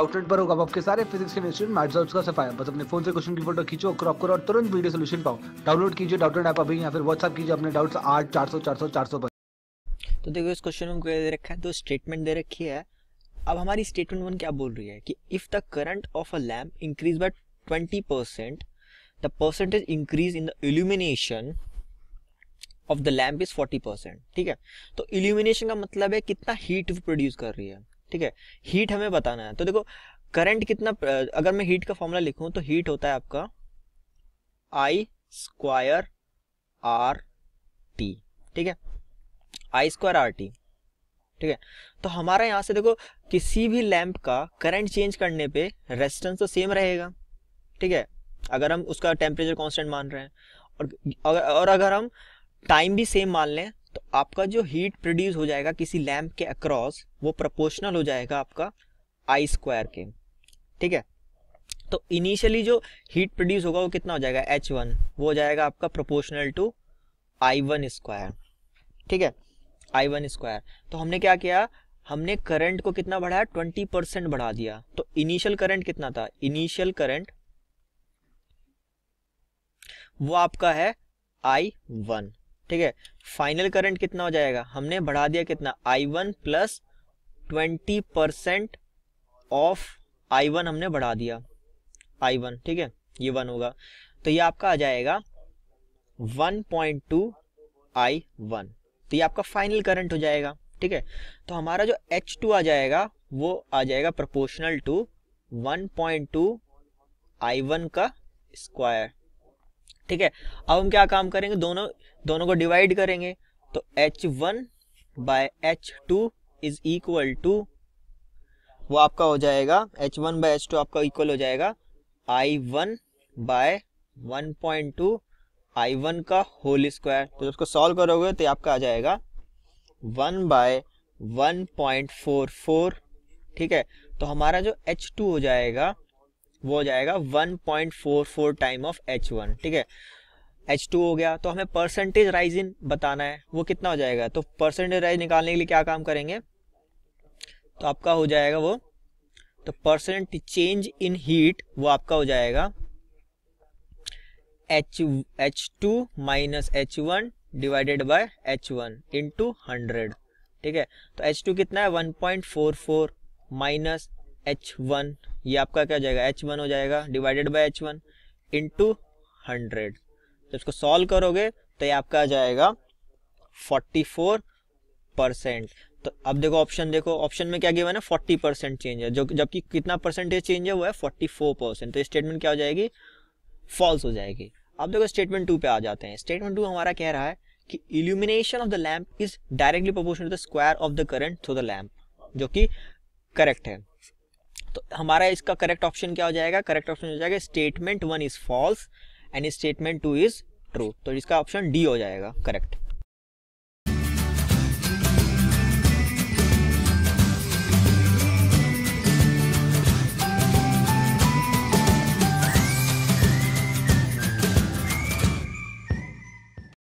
Outlet पर होगा आपके सारे फिजिक्स केमिस्ट्री मैथ्स और उसका सफाया बस अपने फ़ोन से क्वेश्चन की फ़ोटो खींचो क्रॉप करो और तुरंत वीडियो सोल्यूशन पाओ। डाउनलोड कीजिए डाउटलेट ऐप अभी या फिर व्हाट्सएप कीजिए, अपने डाउट्स आठ, चार सौ चार सौ चार सौ पर। तो देखो इस क्वेश्चन में दे रखा है तो स्टेटमेंट दे रखी है। अब हमारी स्टेटमेंट वन क्या बोल रही है? कि if the current of a lamp increase by twenty percent the percentage increase in the illumination of the lamp is forty percent ठीक है? तो इल्यूमिनेशन का मतलब है कितना हीट प्रोड्यूस कर रही है। ठीक है? हीट हमें बताना है। तो देखो करंट कितना, अगर मैं हीट का फॉर्मूला लिखूं तो हीट होता है आपका आई स्क्वायर आर टी ठीक है? आई स्क्वायर आर टी ठीक है? तो हमारा यहाँ से देखो, किसी भी लैंप का करंट चेंज करने पे रेजिस्टेंस तो सेम रहेगा, ठीक है? अगर हम उसका टेम्परेचर कांस्टेंट मान रहे हैं, और और अगर हम टाइम भी सेम मान लें तो आपका जो हीट प्रोड्यूस हो जाएगा किसी लैंप के अक्रॉस वो प्रोपोर्शनल हो जाएगा आपका आई स्क्वायर के। ठीक है? तो इनिशियली जो हीट प्रोड्यूस होगा वो कितना हो जाएगा? एच वन वो हो जाएगा आपका proportional to I one square ठीक है? आई वन स्क्वायर तो हमने क्या किया? हमने करंट को कितना बढ़ाया? ट्वेंटी परसेंट बढ़ा दिया। तो इनिशियल करंट कितना था? इनिशियल करंट वो आपका है आई वन ठीक है? फाइनल करंट कितना हो जाएगा? हमने बढ़ा दिया कितना? I one plus twenty percent of I one हमने बढ़ा दिया। आई वन ठीक है? ये वन होगा। तो ये आपका आ जाएगा one point two I one तो ये आपका फाइनल करंट हो जाएगा, ठीक है? तो हमारा जो एच टू आ जाएगा, वो आ जाएगा proportional to one point two I one का स्क्वायर ठीक है? अब हम क्या काम करेंगे? दोनों दोनों को डिवाइड करेंगे। तो H one by H two is equal to वो आपका हो जाएगा H one by H two आपका इक्वल हो जाएगा। I one by one point two I one का होल स्क्वायर तो उसको सॉल्व करोगे तो आपका आ जाएगा। One by one point four four ठीक है? तो हमारा जो एच टू हो जाएगा वो हो जाएगा one point four four time of H one, ठीक है? एच टू हो गया तो हमें परसेंटेज राइज इन बताना है, वो कितना हो जाएगा? तो परसेंटेज राइज निकालने के लिए क्या काम करेंगे? तो आपका हो जाएगा वो तो परसेंट चेंज इन हीट वो आपका हो जाएगा H H two minus H one divided by H one into hundred ठीक है? तो एच टू कितना है? One point four four minus H one ये आपका क्या हो जाएगा? एच वन हो जाएगा divided by H one into hundred जब इसको सॉल्व करोगे तो ये आपका आ जाएगा फोर्टी फोर परसेंट तो अब देखो ऑप्शन देखो ऑप्शन में क्या गिवन है? फोर्टी परसेंट चेंज है। जो, जबकि कितना परसेंटेज चेंज है वो है फोर्टी फोर परसेंट तो स्टेटमेंट क्या हो जाएगी? फॉल्स हो जाएगी। अब देखो स्टेटमेंट टू पे आ जाते हैं। स्टेटमेंट टू हमारा कह रहा है कि illumination of the lamp is directly proportional to the square of the current through the lamp जो कि करेक्ट है। तो हमारा इसका करेक्ट ऑप्शन क्या हो जाएगा? करेक्ट ऑप्शन हो जाएगा statement one is false and statement two is true तो इसका ऑप्शन डी हो जाएगा करेक्ट